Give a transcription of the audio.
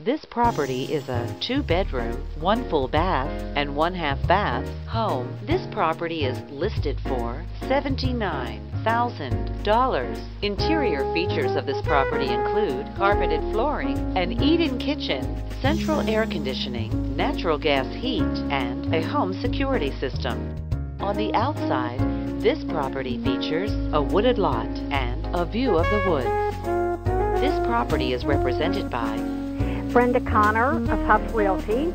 This property is a two-bedroom, one full bath, and one half bath home. This property is listed for $79,000. Interior features of this property include carpeted flooring, an eat-in kitchen, central air conditioning, natural gas heat, and a home security system. On the outside, this property features a wooded lot and a view of the woods. This property is represented by Brenda Conner of Huff Realty.